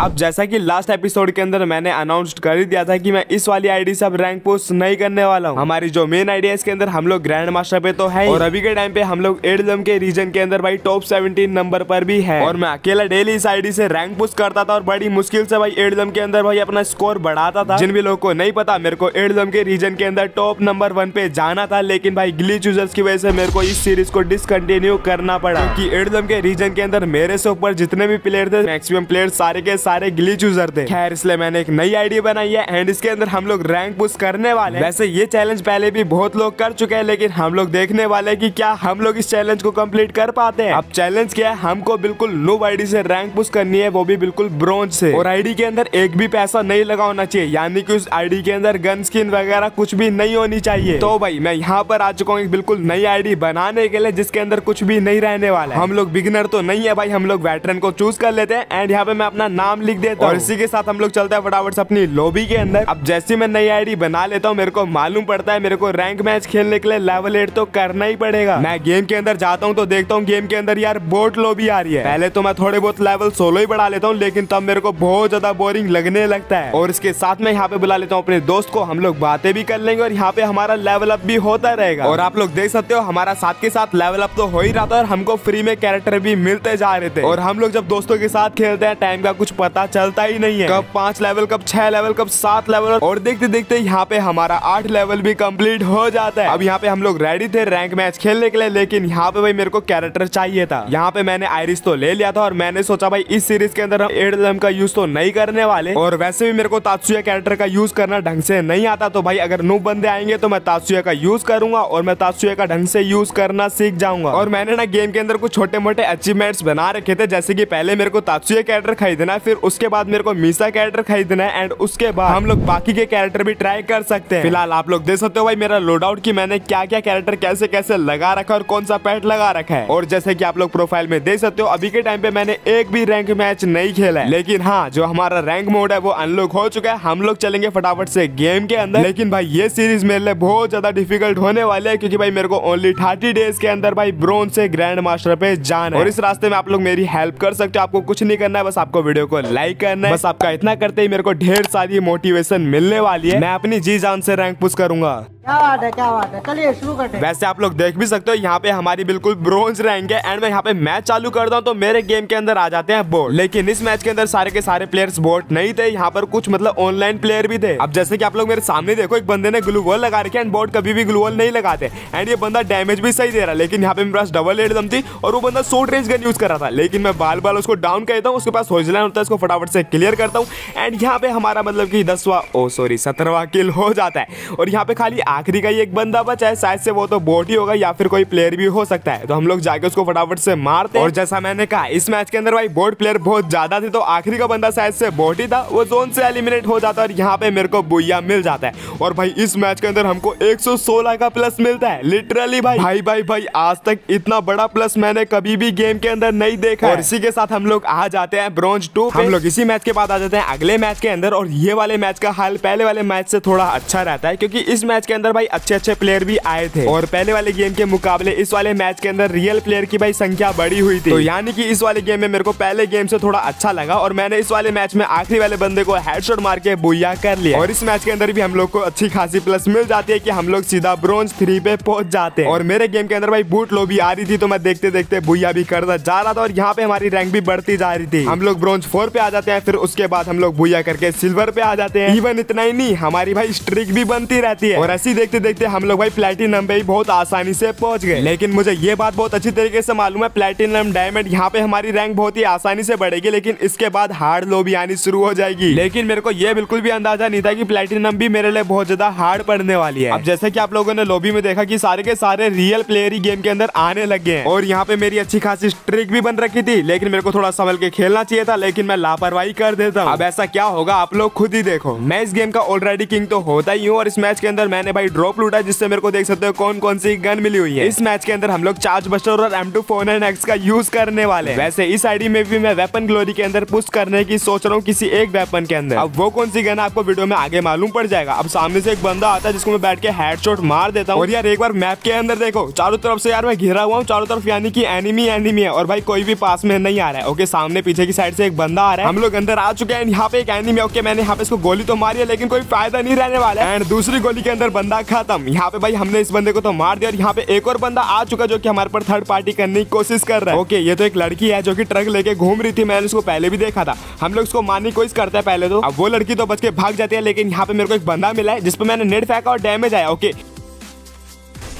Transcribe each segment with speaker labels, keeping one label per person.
Speaker 1: अब जैसा कि लास्ट एपिसोड के अंदर मैंने अनाउंस कर ही दिया था कि मैं इस वाली आईडी से अब रैंक पोस्ट नहीं करने वाला हूँ। हमारी जो मेन आईडी है, इसके अंदर हम लोग ग्रैंड मास्टर पे तो है और अभी के टाइम पे हम लोग एडलम के रीजन के अंदर भाई टॉप 17 नंबर पर भी है। और मैं अकेला डेली इस आईडी से रैंक पुश करता था और बड़ी मुश्किल से भाई एडलम के अंदर भाई अपना स्कोर बढ़ाता था। जिन भी लोगों को नहीं पता, मेरे को एडलम के रीजन के अंदर टॉप नंबर वन पे जाना था, लेकिन भाई ग्लिच यूज़र्स की वजह से मेरे को इस सीरीज़ को डिसकंटिन्यू करना पड़ा। कि एडलम के रीजन के अंदर मेरे से ऊपर जितने भी प्लेयर थे मैक्सिमम प्लेयर सारे के सारे ग्लिच यूज़र थे। खैर, इसलिए मैंने एक नई आईडी बनाई है एंड इसके अंदर हम लोग रैंक पुश करने वाले हैं। वैसे ये चैलेंज पहले भी बहुत लोग कर चुके हैं, लेकिन हम लोग देखने वाले की क्या हम लोग इस चैलेंज को कंप्लीट कर पाते हैं। अब चैलेंज क्या है? हमको बिल्कुल नो आईडी से रैंक पुश करनी है, वो भी बिल्कुल ब्रॉन्ज से। और आईडी के अंदर एक भी पैसा नहीं लगा होना चाहिए, यानी कि उस आईडी के अंदर गन स्किन वगैरह कुछ भी नहीं होनी चाहिए। तो भाई, मैं यहाँ पर आ चुका हूँ बिल्कुल नई आईडी बनाने के लिए, जिसके अंदर कुछ भी नहीं रहने वाला हम लोग बिगनर तो नहीं है भाई, हम लोग वेटरन को चूज़ कर लेते हैं। एंड यहाँ पे मैं अपना नाम लिख देता हूँ और इसी के साथ हम लोग चलते हैं फटाफट से अपनी लॉबी के अंदर। अब जैसे मैं नई आईडी बना लेता हूँ मेरे को मालूम पड़ता है मेरे को रैंक मैच खेलने के लिए लेवल एट तो करना ही पड़ेगा। मैं गेम के अंदर जाता हूँ तो देखता हूँ गेम के अंदर यार बोट लॉबी आ रही है। पहले तो मैं थोड़े बहुत लेवल सोलो ही बढ़ा लेता हूँ लेकिन तब मेरे को बहुत ज़्यादा बोरिंग लगने लगता है। और इसके साथ में यहाँ पे बुला लेता हूँ अपने दोस्त को हम लोग बातें भी कर लेंगे और यहाँ पे हमारा लेवल अप भी होता रहेगा। और आप लोग देख सकते हो हमारा साथ के साथ लेवल अप तो हो ही रहा था और हमको फ्री में कैरेक्टर भी मिलते जा रहे थे। और हम लोग जब दोस्तों के साथ खेलते हैं टाइम का कुछ पता चलता ही नहीं है। कब पाँच लेवल कब छह लेवल कब सात लेवल और देखते देखते यहाँ पे हमारा आठ लेवल भी कंप्लीट हो जाता है। अब यहाँ पे हम लोग रेडी थे रैंक मैच खेलने के लिए, लेकिन यहाँ पे भाई मेरे को कैरेक्टर चाहिए था। यहाँ पे मैंने आयरिस तो ले लिया था और मैंने सोचा, भाई, इस सीरीज़ के अंदर हम एड का यूज़ तो नहीं करने वाले और वैसे भी मेरे को तात्सुया कैरेक्टर का यूज़ करना ढंग से नहीं आता। तो भाई, अगर नू बंदे आएँगे तो मैं तात्सुया का यूज़ करूँगा और मैं तात्सुया का ढंग से यूज़ करना सीख जाऊँगा। और मैंने ना गेम के अंदर कुछ छोटे मोटे अचीवमेंट्स बना रखे थे, जैसे कि पहले मेरे को तात्सुया कैरेक्टर खरीदना फिर उसके बाद मेरे को मीसा कैरेक्टर खरीदना है एंड उसके बाद हम लोग बाकी के कैरेक्टर भी ट्राई कर सकते हैं। फ़िलहाल आप लोग देख सकते हो भाई, मेरा लोड आउट की मैंने क्या क्या कैरेक्टर कैसे कैसे लगा रखा और कौन सा पैट लगा रखा है। और जैसे की आप लोग प्रोफ़ाइल में देख सकते हो, अभी के टाइम पे मैंने एक भी रैंक मैच नहीं खेला है। लेकिन हाँ जो हमारा रैंक मोड है, वो अनलॉक हो चुका है। हम लोग चलेंगे फटाफट से गेम के अंदर। लेकिन भाई, ये सीरीज़ मेरे लिए बहुत ज़्यादा डिफ़िकल्ट होने वाले है, क्योंकि भाई, मेरे को ओनली थर्टी डेज़ के अंदर भाई ब्रोन से ग्रैंड मास्टर पे जाना है। और इस रास्ते में आप लोग मेरी हेल्प कर सकते हो। आपको कुछ नहीं करना है, बस आपको वीडियो को लाइक करना है। बस आपका इतना करते ही मेरे को ढेर सारी मोटिवेशन मिलने वाली है। मैं अपनी जी जान से रैंक पुश करूँगा।
Speaker 2: क्या बात है क्या बात है। चलिए शुरू करते हैं।
Speaker 1: वैसे आप लोग देख भी सकते हो यहाँ पे हमारी बिल्कुल ब्रोंज रैंक है। एंड मैं यहाँ पे मैच चालू करता हूँ तो मेरे गेम के अंदर आ जाते हैं बोर्ड लेकिन इस मैच के अंदर सारे के सारे प्लेयर्स बोर्ड नहीं थे। यहाँ पर कुछ मतलब ऑनलाइन प्लेयर भी थे। अब जैसे की आप लोग मेरे सामने देखो एक बंदे ने ग्लू वॉल लगा रखे एंड बोर्ड कभी भी ग्लू वॉल नहीं लगाते। एंड ये बंदा डैमेज भी सही दे रहा है लेकिन यहाँ पे मेरे पास डबल एड दम थी और वो बंदा शॉर्ट रेंज गन यूज़ कर रहा था। लेकिन मैं बाल बाल उसको डाउन करता हूँ उसके पास होजलाइन होता है उसको फटाफट से क्लियर करता हूँ। एंड यहाँ पे हमारा मतलब की दसवा, ओ सॉरी सत्रहवा किल हो जाता है। और यहाँ पे खाली आखिरी का ही एक बंदा बचा है। शायद से वो तो बोट ही होगा या फिर कोई प्लेयर भी हो सकता है। तो हम लोग जाके उसको फटाफट से मारते हैं। और जैसा मैंने कहा, इस मैच के अंदर भाई बोट प्लेयर बहुत ज़्यादा थे तो आखिरी का बंदा शायद से बोट ही था। वो जोन से एलिमिनेट हो जाता है और यहाँ पे मेरे को बुया मिल जाता है। और भाई इस मैच के अंदर हमको 116 का प्लस मिलता है। लिटरली भाई। भाई भाई भाई, आज तक इतना बड़ा प्लस मैंने कभी भी गेम के अंदर नहीं देखा और इसी के साथ हम लोग आ जाते हैं ब्रॉन्ज टू हम लोग इसी मैच के बाद आ जाते हैं अगले मैच के अंदर और ये वाले मैच का हाल पहले वाले मैच से थोड़ा अच्छा रहता है क्योंकि इस मैच के अंदर भाई अच्छे अच्छे प्लेयर भी आए थे और पहले वाले गेम के मुकाबले इस वाले मैच के अंदर रियल प्लेयर की भाई संख्या बड़ी हुई थी। तो यानी कि इस वाले गेम में मेरे को पहले गेम से थोड़ा अच्छा लगा और मैंने इस वाले मैच में आखिरी वाले बंदे को हेडशॉट मार के बुया कर लिया। और इस मैच के अंदर भी हम लोग को अच्छी खासी प्लस मिल जाती है की हम लोग सीधा ब्रॉन्ज थ्री पे पहुँच जाते हैं। और मेरे गेम के अंदर भाई बूट लो भी आ रही थी तो मैं देखते देखते बुया भी करता जा रहा था और यहाँ पे हमारी रैंक भी बढ़ती जा रही थी। हम लोग ब्रॉन्ज फोर पे आ जाते हैं, फिर उसके बाद हम लोग बुया करके सिल्वर पे आ जाते हैं। इवन इतना ही नहीं, हमारी भाई स्ट्रिक भी बनती रहती है। और ऐसी देखते देखते हम लोग भाई प्लेटिनम पे बहुत आसानी से पहुँच गए। लेकिन मुझे ये बात बहुत अच्छी तरीके से मालूम है प्लेटिनम डायमंड यहाँ पे हमारी रैंक बहुत ही आसानी से बढ़ेगी, लेकिन इसके बाद हार्ड लो भी आनी शुरू हो जाएगी। लेकिन मेरे को ये बिल्कुल भी अंदाज़ा नहीं था कि प्लेटिनम भी मेरे लिए बहुत ज़्यादा हार्ड पड़ने वाली है। अब जैसे कि आप लोगों ने लॉबी में देखा कि सारे के सारे रियल प्लेयर ही गेम के अंदर आने लगे हैं। और यहाँ पे मेरी अच्छी खासी स्ट्रिक भी बन रखी थी, लेकिन मेरे को थोड़ा संभल के खेलना चाहिए था, लेकिन मैं लापरवाही कर देता हूँ। अब ऐसा क्या होगा, आप लोग खुद ही देखो। मैं इस गेम का ऑलरेडी किंग तो होता ही हूँ और इस मैच के अंदर मैंने भाई ड्रॉप लूटा जिससे मेरे को देख सकते हो कौन कौन सी गन मिली हुई है। इस मैच के अंदर हम लोग चार्ज बस्टर और एम टू फ़ोन एक्स का यूज़ करने वाले वैसे इस आईडी में भी मैं वेपन ग्लोरी के अंदर पुश करने की सोच रहा हूँ किसी एक वेपन के अंदर। अब वो कौन सी गन आपको वीडियो में आगे मालूम पड़ जाएगा। अब सामने से एक बंदा आता है जिसको मैं बैठ के हेडशॉट मार देता हूँ। और यार एक बार मैप के अंदर देखो, चारों तरफ़ से यार मैं घिरा हुआ हूँ, चारों तरफ़ यानी कि एनिमी एनिमी है। और भाई कोई भी पास में नहीं आ रहा है। ओके, सामने पीछे की साइड से एक बंदा आ रहा है। हम लोग अंदर आ चुके हैं यहाँ पे एक एनिमी ओके मैंने यहाँ पे इसको गोली तो मारी है, लेकिन कोई फ़ायदा नहीं रहने वाला है। एंड दूसरी गोली के अंदर बंदा खत्म। यहाँ पे भाई हमने इस बंदे को तो मार दिया और यहाँ पे एक और बंदा आ चुका जो की हमारे पर थर्ड पार्टी करने की कोशिश कर रहा है। ओके ये तो एक लड़की है जो की ट्रक लेके घूम रही थी। मैंने उसको पहले भी देखा था। हम लोग उसको मारने की कोशिश करते हैं पहले तो। अब वो लड़की तो बच के भाग जाती है, लेकिन यहाँ पे मेरे को एक बंदा मिला है जिसपे मैंने नेट फेंका और डैमेज आया। ओके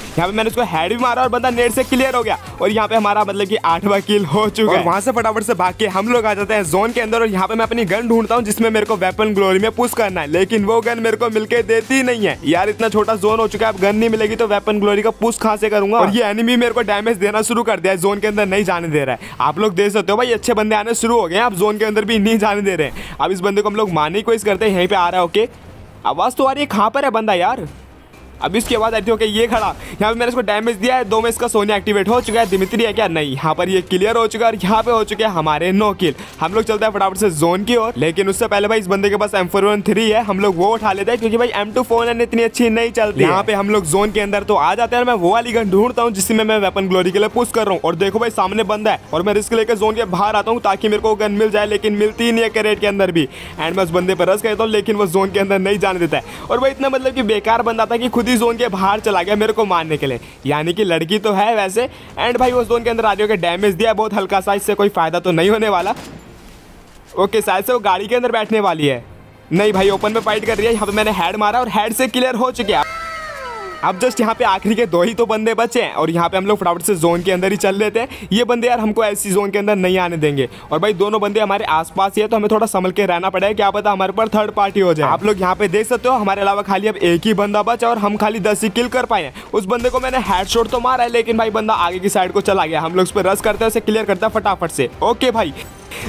Speaker 1: यहाँ पे मैंने उसको हेड भी मारा और बंदा नेट से क्लियर हो गया। और यहाँ पे हमारा मतलब कि आठवा किल हो चुका है। वहाँ से फटाफट से भाग के हम लोग आ जाते हैं जोन के अंदर और यहाँ पे मैं अपनी गन ढूंढता हूँ जिसमें मेरे को वेपन ग्लोरी में पुश करना है। लेकिन वो गन मेरे को मिलकर देती नहीं है। यार इतना छोटा जोन हो चुका है अब गन नहीं मिलेगी तो वेपन ग्लोरी का पुश कहाँ से करूँगा? और ये एनिमी मेरे को डैमेज देना शुरू कर दिया है जोन के अंदर नहीं जाने दे रहा है। आप लोग देख सकते हो भाई अच्छे बंदे आने शुरू हो गए आप जोन के अंदर भी नहीं जाने दे रहे हैं। अब इस बंदे को हम लोग मारने की कोशिश करते हैं यहीं पे आ रहा है ओके आवाज़ तो आ रही है कहाँ पर है बंदा यार? अब इसके बाद आई थी ओके ये खड़ा। यहाँ पे मैंने इसको डैमेज दिया है। दो में इसका सोनिया एक्टिवेट हो चुका है। दिमित्री है क्या? नहीं। यहाँ पर ये क्लियर हो चुका है और यहाँ पे हो चुके हैं हमारे नो किल हम लोग चलते हैं फटाफट से जोन की ओर। लेकिन उससे पहले भाई इस बंदे के पास एम फोर वन थ्री है। हम लोग वो उठा लेते हैं क्योंकि भाई एम टू फ़ोन इतनी अच्छी नहीं चलती यहाँ पे हम लोग जोन के अंदर तो आ जाते हैं मैं वो वाली गन ढूंढता हूँ जिसमें मैं वेपन ग्लोरी के लिए पुश कर रहा हूँ। और देखो भाई सामने बंदा है और मैं रिस्क लेकर जोन के बाहर आता हूँ ताकि मेरे को गन मिल जाए लेकिन मिलती ही नहीं है कैरेट के अंदर भी। एंड मैं उस बंदे पर रस करता हूँ लेकिन वो जोन के अंदर नहीं जाने देता है। और भाई इतना मतलब कि बेकार बंदा था कि खुद ही जोन के बाहर चला गया मेरे को मारने के लिए। यानी कि लड़की तो है वैसे। एंड भाई, उस जोन के अंदर आदि के डैमेज दिया बहुत हल्का सा, इससे कोई फ़ायदा तो नहीं होने वाला। ओके शायद से वो गाड़ी के अंदर बैठने वाली है। नहीं भाई ओपन में फाइट कर रही है। यहाँ पे मैंने हेड मारा और हेड से क्लियर हो चुके अब जस्ट यहाँ पे आखिरी के दो ही तो बंदे बचे हैं और यहाँ पे हम लोग फटाफट से जोन के अंदर ही चल लेते हैं। ये बंदे यार हमको ऐसी जोन के अंदर नहीं आने देंगे। और भाई दोनों बंदे हमारे आसपास ही है तो हमें थोड़ा संभल के रहना पड़ेगा। क्या पता हमारे पर थर्ड पार्टी हो जाए। आप लोग यहाँ पे देख सकते हो, हमारे अलावा खाली अब एक ही बंदा बचा और हम खाली दस ही किल कर पाए हैं। उस बंदे को मैंने हेड तो मारा है, लेकिन भाई बंदा आगे की साइड को चला गया। हम लोग उस पर रस करते हैं, उसे क्लियर करते हैं फटाफट से। ओके भाई।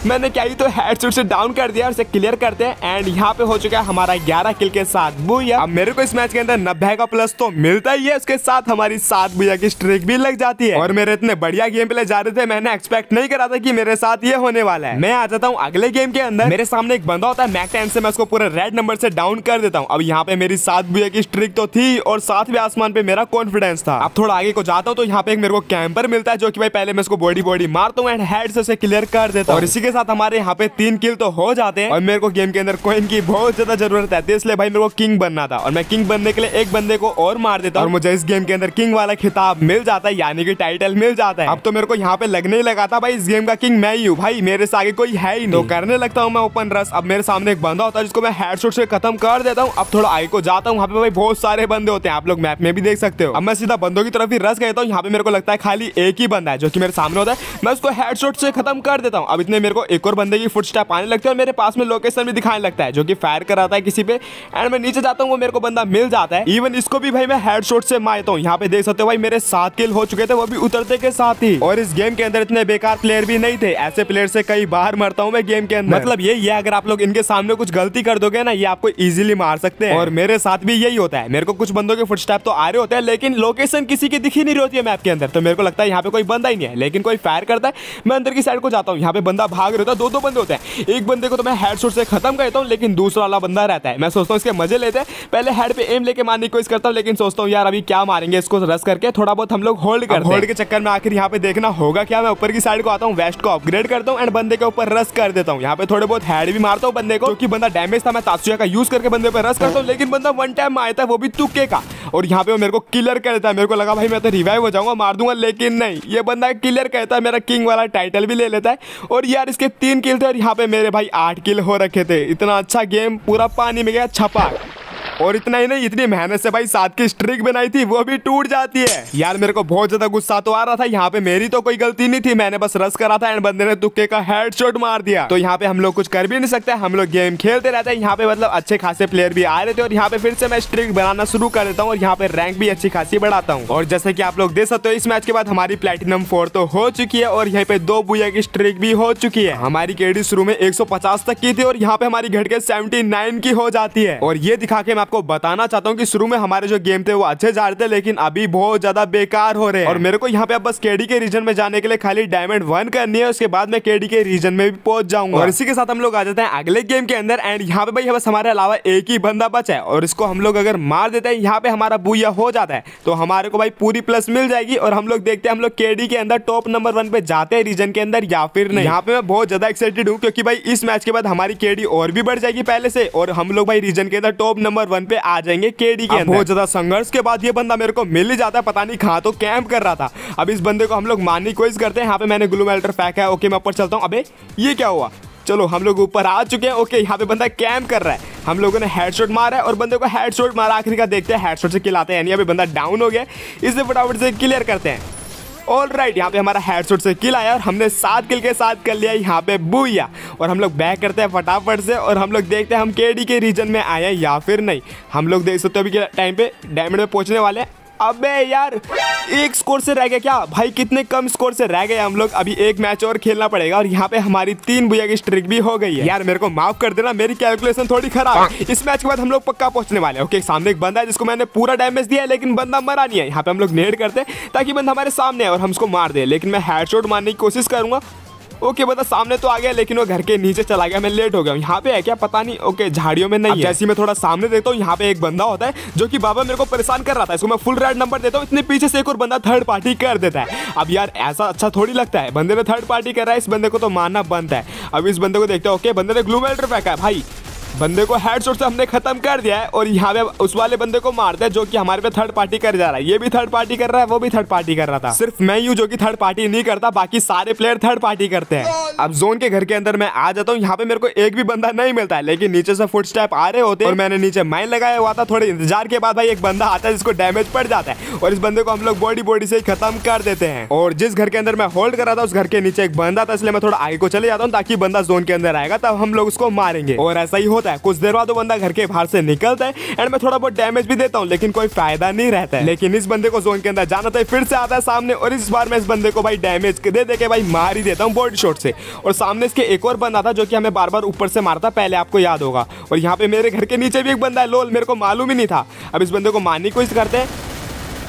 Speaker 1: मैंने क्या ही तो हेडशॉट से डाउन कर दिया और इसे क्लियर करते हैं। एंड यहाँ पे हो चुका है हमारा 11 किल के साथ बुया अब मेरे को इस मैच के अंदर नब्बे का प्लस तो मिलता ही है। उसके साथ हमारी सात बुया की स्ट्रिक भी लग जाती है। और मेरे इतने बढ़िया गेम प्ले जा रहे थे, मैंने एक्सपेक्ट नहीं करा था कि मेरे साथ ये होने वाला है। मैं आ जाता हूँ अगले गेम के अंदर। मेरे सामने एक बंदा होता है मैक टेन से मैं उसको पूरे रेड नंबर से डाउन कर देता हूँ। अब यहाँ पे मेरी सात बुया की स्ट्रिक तो थी और साथ भी आसमान पे मेरा कॉन्फिडेंस था। अब थोड़ा आगे को जाता हूँ तो यहाँ पे एक मेरे को कैंपर मिलता है, जो की भाई पहले मैं उसको बॉडी बॉडी मारता हूँ एंड हेड से क्लियर कर देता हूँ। इसी के साथ हमारे यहाँ पे तीन किल तो हो जाते हैं। और मेरे को गेम के अंदर कोइन की बहुत ज़्यादा ज़रूरत है, इसलिए भाई मेरे को किंग बनना था। और मैं किंग बनने के लिए एक बंदे को और मार देता और मुझे इस गेम के अंदर किंग वाला खिताब मिल जाता है, यानी कि टाइटल मिल जाता है। अब तो मेरे को यहाँ पे लगने ही लगा था, भाई इस गेम का किंग मैं ही हूँ। भाई मेरे से आगे कोई है ही नहीं। तो करने लगता हूँ मैं ओपन रस अब मेरे सामने एक बंदा होता है, जिसको मैं हेडशॉट से खत्म कर देता हूँ। अब थोड़ा आगे को जाता हूँ, वहाँ पे भाई बहुत सारे बंदे होते हैं। आप लोग मैप में भी देख सकते हो। अब मैं सीधा बंदों की तरफ़ ही रस कहता हूँ। यहाँ पे मेरे को लगता है खाली एक ही बंदा है, जो की मेरे सामने होता है। मैं उसको हेडशॉट से खत्म कर देता हूँ। अब इतने मेरे को एक और बंदे की फुट आने लगते हैं और मेरे पास में लोकेशन भी दिखाने लगता है, जो कि फायर कराता है किसी पे। एंड मैं नीचे जाता हूँ, वो मेरे को बंदा मिल जाता है। इवन इसको भी भाई मैं हेड से मारता हूँ। यहाँ पे देख सकते हो भाई, मेरे सात किल हो चुके थे, वो भी उतरते के साथ ही। और इस गेम के अंदर इतने बेकार प्लेयर भी नहीं थे। ऐसे प्लेयर से कई बार मरता हूँ मैं गेम के अंदर। मतलब ये ये अगर आप लोग इनके सामने कुछ गलती कर दोगे ना, ये आपको इजिली मार सकते हैं। और मेरे साथ भी यही होता है। मेरे को कुछ बंदों के फुट तो आ रहे होते हैं, लेकिन लोकेशन किसी की दिखी नहीं होती है मैप के अंदर। तो मेरे को लगता है यहाँ पे कोई बंदा ही नहीं है। लेकिन कोई फायर करता है, मैं अंदर की साइड को जाता हूँ। यहाँ पे बंदा भाग रहा होता है दो दो बंदे होते हैं। एक बंदे को तो मैं हेड से खत्म करता हूँ लेकिन दूसरा वाला बंदा रहता है। मैं सोचता हूँ इसके मज़े लेते हैं। पहले हेड पे एम लेके मारने की कोशिश करता हूँ लेकिन सोचता हूँ यार अभी क्या मारेंगे इसको रस करके? थोड़ा बहुत हम लोग होल्ड कर होल्ड के चक्कर में आखिर यहाँ पे देखना होगा क्या। मैं ऊपर की साइड को आता हूँ वेस्ट को अपग्रेड करता हूँ एंड बंदे के ऊपर रस कर देता हूँ। यहाँ पे थोड़े बहुत हेड भी मारता हूँ बंदे को क्योंकि बंदा डैमेज था मैं तासुया का यूज़ करके बंदे पर रस करता हूँ लेकिन बंदा वन टाइम आया था वो भी तुक्के का। और यहाँ पे वो मेरे को क्लियर कर देता है। मेरे को लगा भाई मैं तो रिवाइव हो जाऊँगा मार दूँगा। लेकिन नहीं ये बंदा क्लियर कहता है मेरा किंग वाला टाइटल भी ले लेता है। और यार, इसके तीन किल थे और यहाँ पे मेरे भाई आठ किल हो रखे थे। इतना अच्छा गेम पूरा पानी में गया, छपा। और इतना ही नहीं, इतनी मेहनत से भाई सात की स्ट्रिक बनाई थी, वो भी टूट जाती है। यार, मेरे को बहुत ज़्यादा गुस्सा तो आ रहा था, यहाँ पे मेरी तो कोई गलती नहीं थी, मैंने बस रस करा था एंड बंदे ने तुक्के का हेड मार दिया। तो यहाँ पे हम लोग कुछ कर भी नहीं सकते, हम लोग गेम खेलते रहते हैं, यहाँ पे मतलब अच्छे खासे प्लेयर भी आ रहे थे और यहाँ पे फिर से मैं स्ट्रिक बनाना शुरू कर देता हूँ और यहाँ पे रैंक भी अच्छी खासी बढ़ाता हूँ। और जैसे की आप लोग देख सकते हो, इस मैच के बाद हमारी प्लेटिनम फोर तो हो चुकी है और यहाँ पे दो बुया की स्ट्रिक भी हो चुकी है। हमारी केडी शुरू में एक सौ पचास तक की थी और यहाँ पे हमारी घट के सेवेंटी की हो जाती है। और ये दिखा के मैं आपको बताना चाहता हूँ कि शुरू में हमारे जो गेम थे वो अच्छे जा रहे थे, लेकिन अभी बहुत ज़्यादा बेकार हो रहे हैं। और मेरे को यहाँ पे अब बस केडी के रीजन में जाने के लिए खाली डायमंड वन करनी है, उसके बाद मैं केडी के रीजन में भी पहुँच जाऊँगा। और इसी के साथ हम लोग आ जाते हैं अगले गेम के अंदर एंड यहाँ पे भाई बस हमारे अलावा एक ही बंदा बचा है, और इसको हम लोग अगर मार देते हैं, यहाँ पे हमारा बुया हो जाता है। तो हमारे को भाई पूरी प्लस मिल जाएगी, और हम लोग देखते हैं, हम लोग केडी के अंदर टॉप नंबर वन पे जाते हैं रीजन के अंदर या फिर नहीं। यहाँ पे मैं बहुत ज़्यादा एक्साइटेड हूँ, क्योंकि भाई इस मैच के बाद हमारी केडी और भी बढ़ जाएगी पहले से, और हम लोग भाई रीजन के अंदर टॉप नंबर वन पे आ जाएँगे केडी के अंदर। बहुत ज़्यादा संघर्ष के बाद ये बंदा मेरे को मिल ही जाता है पता नहीं कहाँ तो कैंप कर रहा था। अब इस बंदे को हम लोग मारने की कोशिश करते हैं। यहाँ पे मैंने ग्लू मेल्टर फेंका है। ओके मैं ऊपर चलता हूँ। अबे ये क्या हुआ? चलो हम लोग ऊपर आ चुके हैं। ओके यहाँ पे बंदा कैंप कर रहा है। हम लोगों ने हेडशॉट मारा है और बंदे को हेडशॉट मारा। आखिरी का देखते हैं। हेडशॉट से किलाते हैं। यानी अभी बंदा डाउन हो गया इसे फटाफट से क्लियर करते हैं। ऑल राइट यहाँ पे हमारा हेडशॉट से किल आया और हमने सात किल के साथ कर लिया यहाँ पे बुया और हम लोग बैक करते हैं फटाफट से और हम लोग देखते हैं हम केडी के रीजन में आए या फिर नहीं। हम लोग देख सकते हो अभी के टाइम पे डायमंड में पहुँचने वाले हैं। अबे यार एक स्कोर से रह गया क्या? भाई कितने कम स्कोर से रह गए हम लोग? अभी एक मैच और खेलना पड़ेगा और यहाँ पे हमारी तीन बुया की स्ट्रिक भी हो गई है। यार मेरे को माफ़ कर देना मेरी कैलकुलेशन थोड़ी खराब है। इस मैच के बाद हम लोग पक्का पहुँचने वाले ओके सामने एक बंदा है जिसको मैंने पूरा डैमेज दिया है लेकिन बंदा मरा नहीं है। यहाँ पे हम लोग नेड करते ताकि बंदा हमारे सामने है और हम उसको मार दे। लेकिन मैं हेडशॉट मारने की कोशिश करूँगा। ओके बता सामने तो आ गया लेकिन वो घर के नीचे चला गया मैं लेट हो गया यहाँ पे है क्या? पता नहीं ओके झाड़ियों में नहीं जैसे मैं थोड़ा सामने देखता हूँ यहाँ पे एक बंदा होता है जो की बाबा मेरे को परेशान कर रहा था। इसको मैं फुल रेड नंबर देता हूँ इतने पीछे से एक और बंदा थर्ड पार्टी कर देता है। अब यार ऐसा अच्छा थोड़ी लगता है। बंदे ने थर्ड पार्टी कर रहा है इस बंदे को तो मानना बंद है। अब इस बंदे को देखते हैं ओके बंदे ने ग्लू मेल्टर फेंका है। भाई बंदे को हेडशॉट से हमने खत्म कर दिया है और यहाँ पे उस वाले बंदे को मार दिया जो कि हमारे पे थर्ड पार्टी कर जा रहा है। ये भी थर्ड पार्टी कर रहा है, वो भी थर्ड पार्टी कर रहा था। सिर्फ़ मैं हूँ जो कि थर्ड पार्टी नहीं करता, बाकी सारे प्लेयर थर्ड पार्टी करते हैं। अब जोन के घर के अंदर मैं आ जाता हूँ, यहाँ पे मेरे को एक भी बंदा नहीं मिलता है, लेकिन नीचे से फुट स्टेप आ रहे होते और मैंने नीचे माइन लगाया हुआ था, थोड़े इंतज़ार के बाद भाई एक बंदा आता है जिसको डैमेज पड़ जाता है और इस बंदे को हम लोग बॉडी बॉडी से खत्म कर देते हैं। और जिस घर के अंदर मैं होल्ड कर रहा था, उस घर के नीचे एक बंदा था, इसलिए मैं थोड़ा आगे को चले जाता हूँ ताकि बंदा जोन के अंदर आएगा, तब हम लोग उसको मारेंगे। और ऐसा ही होता है। कुछ देर बाद वो बंदा घर के बाहर से निकलता है एंड मैं थोड़ा बहुत डैमेज भी देता हूँ, लेकिन कोई फ़ायदा नहीं रहता है। लेकिन इस बंदे को जोन के अंदर जाना था फिर से आता है सामने और इस बार मैं इस बंदे को भाई डैमेज दे दे के भाई मार ही देता हूँ बॉडी शॉट से। और सामने इसके एक और बंदा था जो कि हमें बार बार ऊपर से मारता पहले आपको याद होगा। और यहाँ पे मेरे घर के नीचे भी एक बंदा है लोल मेरे को मालूम ही नहीं था। अब इस बंदे को मारने की कोशिश करते हैं।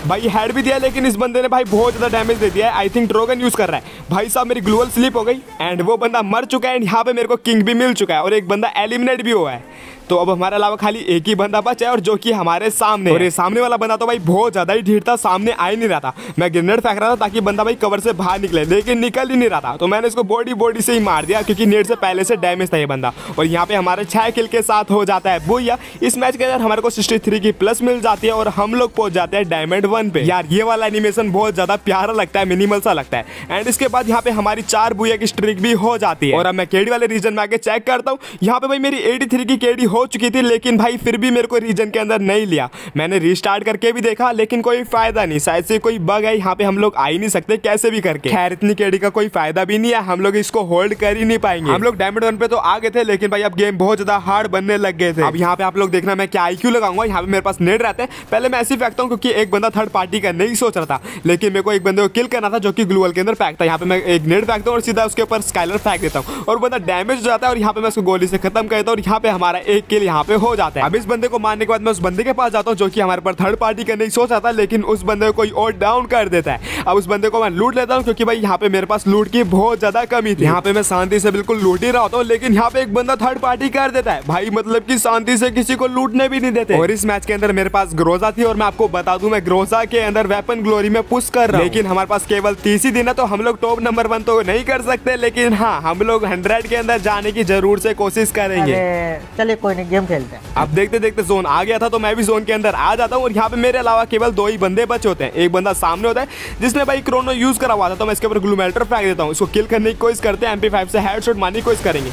Speaker 1: भाई हेड भी दिया, लेकिन इस बंदे ने भाई बहुत ज़्यादा डैमेज दे दिया है। आई थिंक ड्रोगन यूज़ कर रहा है। भाई साहब, मेरी ग्लोअल स्लिप हो गई एंड वो बंदा मर चुका है एंड यहाँ पे मेरे को किंग भी मिल चुका है, और एक बंदा एलिमिनेट भी हुआ है। तो अब हमारे अलावा खाली एक ही बंदा बचा है और जो कि हमारे सामने और ये सामने वाला बंदा तो भाई बहुत ज़्यादा ही ढीठ था सामने आ ही नहीं रहा था। मैं ग्रेनेड फेंक रहा था ताकि बंदा भाई कवर से बाहर निकले, लेकिन निकल ही नहीं रहा था। तो मैंने इसको बॉडी बॉडी से ही मार दिया, क्योंकि नेट से पहले से डैमेज था ये बंदा। और यहाँ पे हमारे छह किल के साथ हो जाता है बोया इस मैच के अंदर हमारे को सिक्सटी थ्री की प्लस मिल जाती है और हम लोग पहुँच जाते हैं डायमंड वन पे। यार, ये वाला एनिमेशन बहुत ज़्यादा प्यारा लगता है मिनिमल सा लगता है। एंड इसके बाद यहाँ पे हमारी चार बुया की स्ट्रिक भी हो जाती है। और अब मैं केडी वाले रीजन में आके चेक करता हूँ। यहाँ पे भाई मेरी 83 की केडी हो चुकी थी लेकिन भाई फिर भी मेरे को रीजन के अंदर नहीं लिया। मैंने रिस्टार्ट करके भी देखा लेकिन कोई फ़ायदा नहीं। शायद से कोई बग है यहाँ पे हम लोग आ ही नहीं सकते कैसे भी करके। खैर इतनी केडी का कोई फ़ायदा भी नहीं है हम लोग इसको होल्ड कर ही नहीं पाएँगे। हम लोग डायमंड वन पे तो आ गए थे लेकिन भाई अब गेम बहुत ज़्यादा हार्ड बनने लग गए थे। अब यहाँ पे आप लोग देखना मैं क्या आईक्यू लगाऊँगा यहाँ पे मेरे पास नेट रहते हैं। पहले मैं ऐसे फेंकता हूँ क्योंकि एक बंदा थर्ड पार्टी का नहीं सोच रहा था। लेकिन मेरे को एक बंदे को किल करना था जो कि ग्लूअल के अंदर फेंकता यहाँ पे मैं एक नेट फेंकता हूँ और सीधा उसके ऊपर स्काइलर फेंक देता हूँ। और बंदा डैमेज हो जाता है और यहाँ पे मैं उसको गोली से खत्म कर देता हूँ। और यहाँ पे हमारा एक किल यहाँ पे हो जाता है। अब इस बंदे को मारने के बाद मैं उस बंदे के पास जाता हूँ जो कि हमारे पर थर्ड पार्टी का नहीं सोच रहा था लेकिन उस बंदे को कोई और डाउन कर देता है। अब उस बंदे को मैं लूट लेता हूँ क्योंकि भाई यहाँ पे मेरे पास लूट की बहुत ज़्यादा कमी थी। यहाँ पे मैं शांति से बिल्कुल लूट ही रहा होता हूँ, लेकिन यहाँ पे एक बंदा थर्ड पार्टी कर देता है। भाई मतलब की शांति से किसी को लूटने भी नहीं देते। और इस मैच के अंदर मेरे पास ग्रोजा थी और मैं आपको बता दू, मैं ग्रोजा के अंदर वेपन ग्लोरी में पुश कर रहा लेकिन हमारे पास केवल तीस ही दिन है तो हम लोग टॉप नंबर वन तो नहीं कर सकते, लेकिन हाँ हम लोग हंड्रेड के अंदर जाने की ज़रूर से कोशिश करेंगे।
Speaker 2: अरे, चलिए कोई नहीं गेम खेलते हैं।
Speaker 1: अब देखते देखते जोन आ गया था तो मैं भी जोन के अंदर आ जाता हूँ और यहाँ पे मेरे अलावा केवल दो ही बंदे बचे होते हैं। एक बंदा सामने होता है, जिसने भाई क्रोनो यूज़ करा हुआ था तो मैं इसके ऊपर ग्लूमेल्टर फेंक देता हूँ। इसको किल करने की कोशिश करते हैं एमपी फाइव से हेडशॉट मारने की कोशिश करेंगे।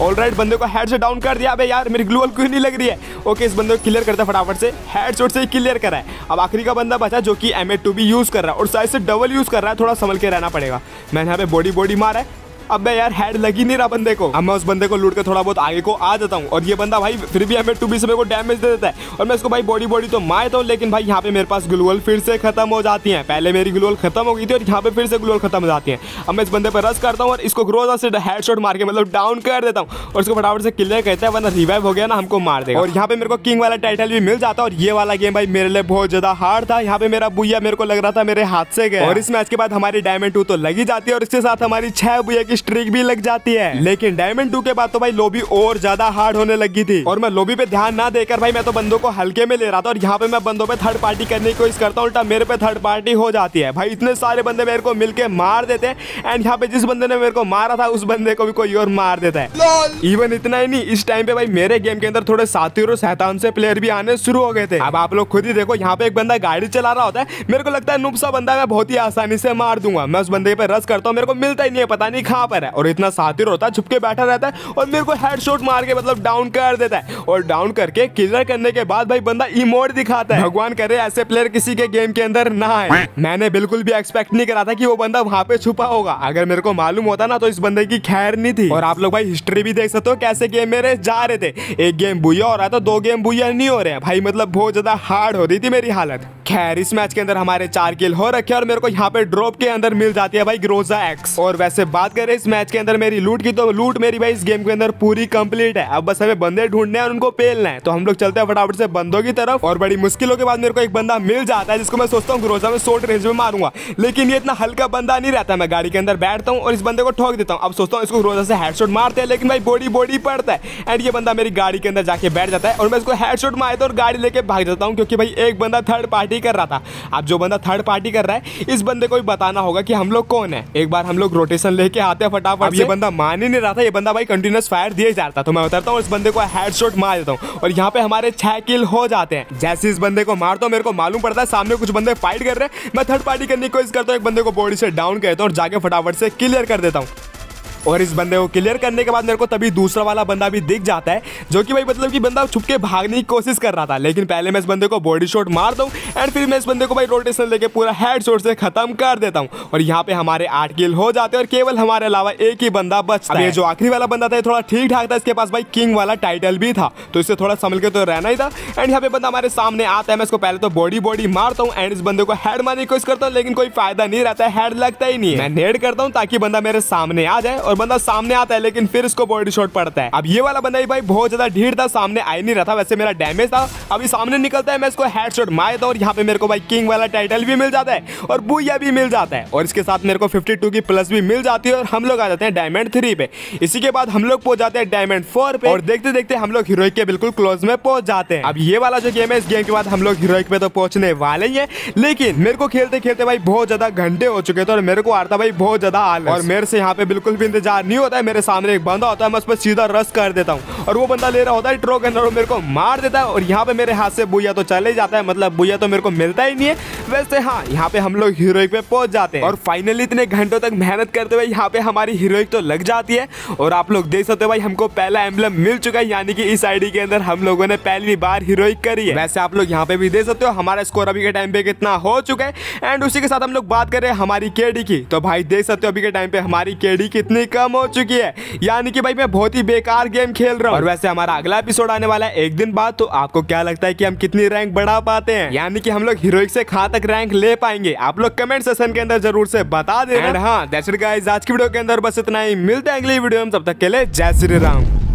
Speaker 1: ऑल राइट बंदे को हेड से डाउन कर दिया। अबे यार, मेरी ग्लूअल क्यों नहीं लग रही है? ओके इस बंदे को क्लियर करता है फटाफट से। हेड शॉट से ही क्लियर करा है अब आखिरी का बंदा बचा जो कि एम ए टू भी यूज़ कर रहा है और साइड से डबल यूज़ कर रहा है। थोड़ा संभल के रहना पड़ेगा। मैंने यहाँ पे बॉडी बॉडी मारा है। अब यार हेड लग नहीं रहा बंदे को। अब मैं उस बंदे को लूट के थोड़ा बहुत आगे को आ जाता हूँ। और ये बंदा भाई फिर भी हमें टू बी को डैमेज दे देता है। और मैं इसको भाई बॉडी बॉडी तो मारता हूँ, लेकिन भाई यहाँ पे मेरे पास ग्लूवल फिर से खत्म हो जाती है। पहले मेरी ग्लूवल खत्म हो गई थी और यहाँ पे फिर से ग्लूवल खत्म हो जाती है। अब मैं इस बंदे पर रस करता हूँ और इसको ग्रोजा से हेड शॉट मार के मतलब डाउन कर देता हूँ। और उसको फटाफट से किले कहते हैं, वरना रिवाइव हो गया ना, हमको मार देगा। और यहाँ पे मेरे को किंग वाला टाइटल भी मिल जाता और ये वाला गेम भाई मेरे लिए बहुत ज़्यादा हार्ड था। यहाँ पे मेरा बुया मेरे को लग रहा था मेरे हाथ से गया। और इस मैच के बाद हमारी डायमंड टू तो लगी जाती है और इसके साथ हमारी छह बुया की स्ट्रिक भी लग जाती है। लेकिन डायमंड टू के बाद तो भाई लोबी और ज़्यादा हार्ड होने लगी थी। और मैं लोबी पे ध्यान ना देकर भाई मैं तो बंदों को हल्के में ले रहा था और यहाँ पे मैं बंदों पे थर्ड पार्टी करने की कोशिश करता हूँ उल्टा मेरे पे थर्ड पार्टी हो जाती है। भाई इतने सारे बंदे मेरे को मिलके मार देते हैं एंड यहाँ पे जिस बंदे ने मेरे को मारा था उस बंदे को भी कोई और मार देता है। इवन इतना ही नहीं इस टाइम पे भाई मेरे गेम के अंदर थोड़े साथी और शैतान से प्लेयर भी आने शुरू हो गए थे। अब आप लोग खुद ही देखो यहाँ पे एक बंदा गाड़ी चला रहा होता है मेरे को लगता है नुबसा बंदा मैं बहुत ही आसानी से मार दूँगा। मैं उस बंदे पे रस करता हूँ मेरे को मिलता ही नहीं है पता नहीं कहाँ पर है और इतना साथी होता है, छुपके बैठा रहता है, और मेरे को हेड मार के मतलब डाउन कर देता है। और डाउन करके किलर करने के बाद भाई बंदा इमोट दिखाता है। भगवान करे ऐसे प्लेयर किसी के गेम के अंदर ना आए। मैंने बिल्कुल भी एक्सपेक्ट नहीं करा था कि वो बंदा वहाँ पे छुपा होगा। अगर मेरे को मालूम होता ना तो इस बंदे की खैर नहीं थी। और आप लोग भाई हिस्ट्री भी देख सकते हो कैसे गेम मेरे जा रहे थे। एक गेम बुया हो रहा था, दो गेम बुया नहीं हो रहे हैं। भाई मतलब बहुत ज़्यादा हार्ड हो रही थी मेरी हालत। खैर, इस मैच के अंदर हमारे चार किल हो रखे और मेरे को यहाँ पे ड्रॉप के अंदर मिल जाती है भाई ग्रोजा एक्स और वैसे बात करें इस मैच के अंदर मेरी लूट की तो लूट मेरी भाई इस गेम के अंदर पूरी कंप्लीट है। अब बस हमें बंदे ढूँढने हैं और उनको पेलना है। तो हम लोग चलते हैं फटाफट से बंदों की तरफ़ और बड़ी मुश्किलों के बाद मेरे को एक बंदा मिल जाता है, जिसको मैं सोचता हूँ ग्रोजा में शॉर्ट रेंज में मारूँगा। लेकिन ये इतना हल्का बंदा नहीं रहता मैं गाड़ी के अंदर बैठता हूँ और इस बंदे को ठोक देता हूँ। अब सोचता हूँ इसको ग्रोजा से हेडशॉट मारते हैं, लेकिन भाई बॉडी बॉडी पड़ता है। एंड ये बंदा मेरी गाड़ी के अंदर जाके बैठ जाता है और मैं इसको हेडशॉट मारता और गाड़ी लेके भाग जाता हूँ, क्योंकि भाई एक बंदा थर्ड पार्टी कर रहा था। अब जो बंदा थर्ड पार्टी कर रहा है, इस बंदे को भी बताना होगा कि हम लोग कौन है। एक बार हम लोग रोटेशन लेके आते हैं फटाफट ये बंदा मान ही नहीं रहा था ये बंदा भाई कंटिन्यूस फायर दिए जा रहा था। तो मैं उतरता हूँ इस बंदे को हेडशॉट मार देता हूँ। और यहाँ पे हमारे छह किल हो जाते हैं। जैसे इस बंदे को मारता हूँ मेरे को मालूम पड़ता है सामने कुछ बंदे फाइट कर रहे हैं। मैं थर्ड पार्टी करने की कोशिश करता हूँ एक बंदे को बॉडी से डाउन करता हूँ और जाके फटाफट से क्लियर कर देता हूँ। और इस बंदे को क्लियर करने के बाद मेरे को तभी दूसरा वाला बंदा भी दिख जाता है जो कि भाई मतलब कि बंदा छुप के भागने की कोशिश कर रहा था। लेकिन पहले मैं इस बंदे को बॉडी शॉट मार दूँ एंड फिर मैं इस बंदे को भाई रोटेशन लेके पूरा हेड शॉट से खत्म कर देता हूँ। और यहाँ पे हमारे आठ किल हो जाते हैं और केवल हमारे अलावा एक ही बंदा बचता है। जो आखिरी वाला बंदा था थोड़ा ठीक ठाक था इसके पास भाई किंग वाला टाइटल भी था। तो इससे थोड़ा संभल के तो रहना ही था। एंड यहाँ पे बंदा हमारे सामने आता है मैं इसको पहले तो बॉडी बॉडी मारता हूँ एंड इस बंदे को हेड मारने की कोशिश करता हूँ लेकिन कोई फ़ायदा नहीं रहता है हेड लगता ही नहीं है। मैं नेड करता हूँ ताकि बंदा मेरे सामने आ जाए और बंदा सामने आता है, लेकिन फिर इसको बॉडी शॉट पड़ता है। अब ये वाला बंदा भाई बहुत ज़्यादा ढीर था, सामने आ नहीं रहा था, वैसे मेरा डैमेज था। अभी सामने निकलता है, मैं इसको हेड शॉट मार और यहाँ पे मेरे को भाई किंग वाला टाइटल भी मिल जाता है, और बुया भी मिल जाता है। और इसके साथ मेरे को 52 की प्लस भी मिल जाती है, और हम लोग आ जाते हैं डायमंड थ्री पे। इसी के बाद हम लोग पहुँच जाते हैं डायमंड फोर पे, और देखते देखते हम लोग हीरोइक के बिल्कुल क्लोज में पहुँच जाते हैं। अब ये वाला जो गेम है, इस गेम के बाद हम लोग हीरोइक पे तो पहुँचने वाले ही है, लेकिन मेरे को खेलते खेलते भाई बहुत ज़्यादा घंटे हो चुके थे, और मेरे को आता भाई बहुत ज़्यादा आल और मेरे से यहाँ पे बिल्कुल भी इंतज़ार नहीं होता है, मेरे सामने एक बंदा होता है, मैं उस पर सीधा रस कर देता हूँ। और वो बंदा ले रहा होता है ट्रो के अंदर मेरे को मार देता है, और यहाँ पे मेरे हाथ से बुया तो चले जाता है मतलब बुया तो मेरे को मिलता ही नहीं है। वैसे हाँ यहाँ पे हम लोग हीरोइक पे पहुँच जाते हैं। और फाइनली इतने घंटों तक मेहनत करते हुए यहाँ पे हमारी हीरोइक तो लग जाती है। और आप लोग देख सकते हो भाई, हमको पहला एम्बलम मिल चुका है, यानी कि इस आईडी के अंदर हम लोगों ने पहली बार हीरोइक करी है। वैसे आप लोग यहाँ पे भी देख सकते हो, हमारा स्कोर अभी के टाइम पे कितना हो चुका है। एंड उसी के साथ हम लोग बात करें हमारी केडी की। तो भाई देख सकते हो अभी के टाइम पे हमारी केडी कितनी कम हो चुकी है। यानी कि भाई मैं बहुत ही बेकार गेम खेल रहा हूँ। और वैसे हमारा अगला एपिसोड आने वाला है एक दिन बाद तो आपको क्या लगता है कि हम कितनी रैंक बढ़ा पाते हैं? यानी की हम लोग हीरोइक से खा तक रैंक ले पाएँगे? आप लोग कमेंट सेशन के अंदर ज़रूर से बता देना। हाँ आज की वीडियो के अंदर बस इतना ही। मिलते हैं अगली वीडियो में। तब तक के लिए जय श्री राम।